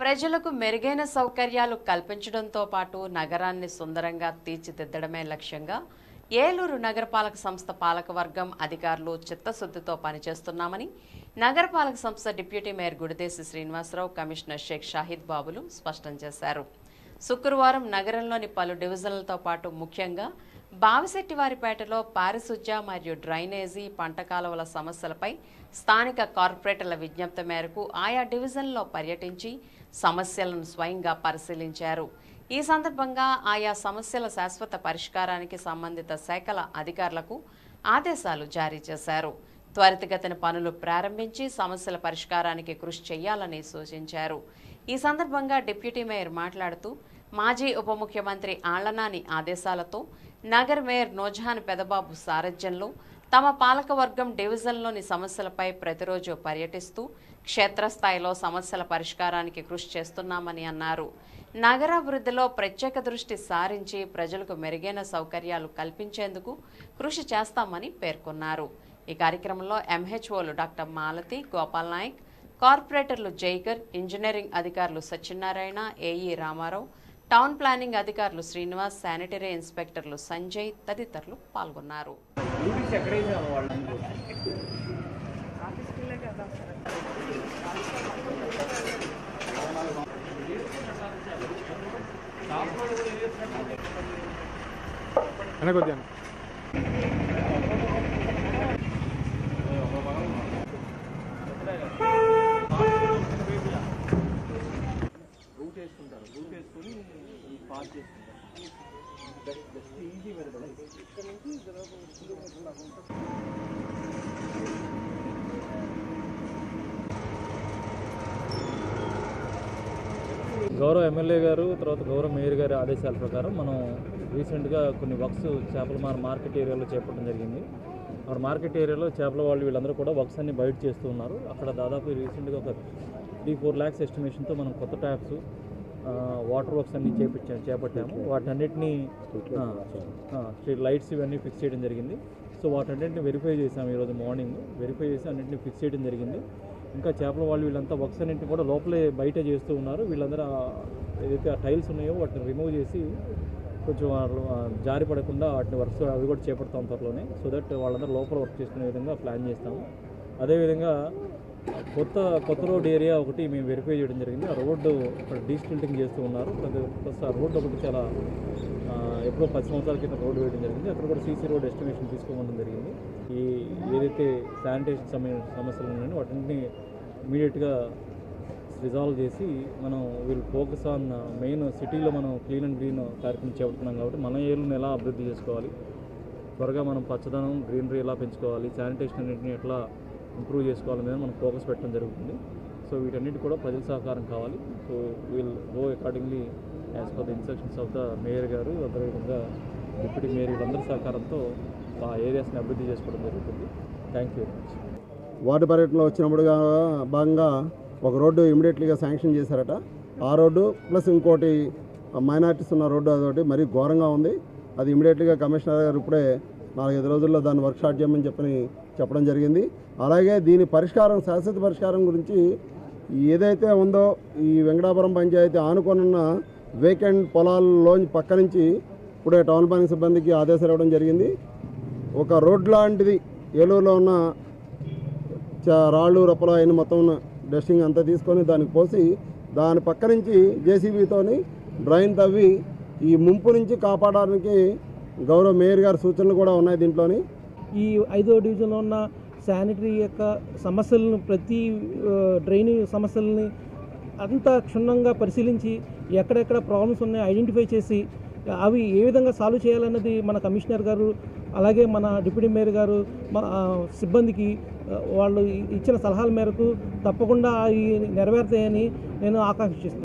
ప్రజలకు మెరుగైన సౌకర్యాలు కల్పించడంతో పాటు నగరాన్ని సుందరంగా తీర్చిదిద్దడమే లక్ష్యంగా ఏలూరు నగరపాలక సంస్థ పాలకవర్గం అధికారులు చిత్తశుద్ధితో పనిచేస్తున్నామని నగరపాలక సంస్థ deputy mayor Gudideshi Srinivasarao commissioner Sheikh Shahid Babulu స్పష్టం చేశారు. శుక్రవారం నగరంలోని పలు డివిజన్లతో పాటు ముఖ్యంగా బావిశెట్టివారిపేటలో పారిశుధ్య మరియు డ్రైనేజీ పంట కాలువల సమస్యలపై స్థానిక కార్పొరేటర్ల విజ్ఞప్తి మేరకు ఆయా డివిజన్లో పర్యటించి సమస్యలను స్వయంగా పరిశీలించారు. ఈ సందర్భంగా ఆయా సమస్యల శాశ్వత పరిష్కారానికి సంబంధిత శాఖల అధికారులకు ఆదేశాలు జారీ చేశారు. త్వరితగతిన పనులు ప్రారంభించి సమస్యల పరిష్కారానికి కృషి చేయాలని సూచించారు. ఈ సందర్భంగా డిప్యూటీ మేయర్ మాట్లాడుతూ మాజీ ఉప ముఖ్యమంత్రి ఆళ్ళనాని ఆదేశాలతో నగర్ మేయర్ నోజాన్ పెదబాబు సారథ్యంలో తమ పాలకవర్గం డివిజన్లోని సమస్యలపై ప్రతిరోజు పర్యటిస్తూ క్షేత్రస్థాయిలో సమస్యల పరిష్కారానికి కృషి చేస్తున్నామని అన్నారు. నగరాభివృద్ధిలో ప్రత్యేక దృష్టి సారించి ప్రజలకు మెరుగైన సౌకర్యాలు కల్పించేందుకు కృషి చేస్తామని పేర్కొన్నారు. ఈ కార్యక్రమంలో ఎంహెచ్ఓలు డాక్టర్ మాలతి గోపాల్ నాయక్ కార్పొరేటర్లు జైకర్ ఇంజనీరింగ్ అధికారులు Satyanarayana AE Ramarao town planning అధికారులు శ్రీనివాస్ శానిటరీ ఇన్స్పెక్టర్లు సంజయ్ తదితరులు పాల్గొన్నారు. అన్న. గౌరవ ఎమ్మెల్యే గారు తర్వాత గౌరవ మేయర్ గారి ఆదేశాల ప్రకారం మనం రీసెంట్గా కొన్ని వర్క్స్ చేపల మార్ మార్కెట్ ఏరియాలో చేపట్టడం జరిగింది. అక్కడ మార్కెట్ ఏరియాలో చేపల వాళ్ళు వీళ్ళందరూ కూడా వర్క్స్ అన్ని బయట చేస్తూ ఉన్నారు. అక్కడ దాదాపు రీసెంట్గా ఒక త్రీ ఫోర్ ల్యాక్స్ ఎస్టిమేషన్తో మనం కొత్త ట్యాప్స్ వాటర్ వర్క్స్ అన్ని చేపించా చేపట్టాము. వాటన్నిటిని స్ట్రీట్ లైట్స్ ఇవన్నీ ఫిక్స్ చేయడం జరిగింది. సో వాటన్నిటిని వెరిఫై చేసాము ఈరోజు మార్నింగ్ వెరిఫై చేసి అన్నింటిని ఫిక్స్ చేయడం జరిగింది. ఇంకా చేపల వాళ్ళు వీళ్ళంతా వర్క్స్ అన్నింటిని కూడా లోపలే బయట చేస్తూ ఉన్నారు. వీళ్ళందరూ ఏదైతే ఆ టైల్స్ ఉన్నాయో వాటిని రిమూవ్ చేసి కొంచెం వాళ్ళు జారి పడకుండా వాటిని వర్క్స్ అవి కూడా చేపడతాం త్వరలోనే. సో దట్ వాళ్ళందరూ లోపల వర్క్ చేసుకునే విధంగా ప్లాన్ చేస్తాము. అదేవిధంగా కొత్త కొత్త రోడ్ ఏరియా ఒకటి మేము వెరిఫై చేయడం జరిగింది. ఆ రోడ్డు అక్కడ డీస్టిల్టింగ్ చేస్తూ ఉన్నారు. ప్లస్- ఆ రోడ్డు ఒకటి చాలా ఎప్పుడో పది సంవత్సరాల క్రితం రోడ్డు వేయడం జరిగింది. అక్కడ కూడా సీసీ రోడ్ ఎస్టిమేషన్ తీసుకోవడం జరిగింది. ఈ ఏదైతే శానిటేషన్ సమయ సమస్యలు ఉన్నాయో వాటిని ఇమీడియట్గా రిజాల్వ్ చేసి మనం వీళ్ళు ఫోకస్ ఆన్ మెయిన్ సిటీలో మనం క్లీన్ అండ్ గ్రీన్ కార్యక్రమం చేపడుతున్నాం కాబట్టి మన ఏరియాను ఎలా అభివృద్ధి చేసుకోవాలి? త్వరగా మనం పచ్చదనం గ్రీనరీ ఎలా పెంచుకోవాలి? శానిటేషన్ అన్నింటిని ఎట్లా ఇంప్రూవ్ చేసుకోవాలి మీద మనం ఫోకస్ పెట్టడం జరుగుతుంది. సో వీటన్నిటి కూడా ప్రజల సహకారం కావాలి. So we'll go accordingly as per the instructions of the mayor గారు అదేవిధంగా డిప్యూటీ మేయర్ వీళ్ళందరి సహకారంతో ఆ ఏరియాస్ని అభివృద్ధి చేసుకోవడం జరుగుతుంది. Thank you very much ward పర్యటనలో వచ్చినప్పుడుగా భాగంగా ఒక రోడ్డు ఇమీడియట్లీగా శాంక్షన్ చేశారట. ఆ రోడ్డు ప్లస్ ఇంకోటి మైనార్టీస్ ఉన్న రోడ్డు అదొకటి మరీ ఘోరంగా ఉంది. అది ఇమీడియట్లీగా కమిషనర్ గారు ఇప్పుడే నాలుగైదు రోజుల్లో దాన్ని వర్క్ చేయమని చెప్పని చెప్పడం జరిగింది. అలాగే దీని పరిష్కారం శాశ్వత పరిష్కారం గురించి ఏదైతే ఉందో ఈ వెంకటాపురం పంచాయతీ ఆనుకొనున్న వేకెంట్ పొలాల్లోంచి పక్క నుంచి ఇప్పుడే టౌన్ ప్లానింగ్ సిబ్బందికి ఆదేశాలు ఇవ్వడం జరిగింది. ఒక రోడ్ లాంటిది ఏలూరులో ఉన్న చ- రాళ్ళు రప్పలు అయిన మొత్తం డస్టింగ్ అంతా తీసుకొని దానికి పోసి దాని పక్క నుంచి జేసీబీతోని డ్రైన్ తవ్వి ఈ ముంపు నుంచి కాపాడడానికి గౌరవ మేయర్ గారి సూచనలు కూడా ఉన్నాయి దీంట్లోని. ఈ ఐదో డివిజన్లో ఉన్న శానిటరీ యొక్క సమస్యలను ప్రతి డ్రైన్ డ్రైనేజ్ సమస్యలని అంతా క్షుణ్ణంగా పరిశీలించి ఎక్కడెక్కడ ప్రాబ్లమ్స్ ఉన్నాయో ఐడెంటిఫై చేసి అవి ఏ విధంగా సాల్వ్ చేయాలన్నది మన కమిషనర్ గారు అలాగే మన డిప్యూటీ మేయర్ గారు మా సిబ్బందికి వాళ్ళు ఇచ్చిన సలహాల మేరకు తప్పకుండా అవి నెరవేరుతాయని నేను ఆకాంక్షిస్తున్నాను.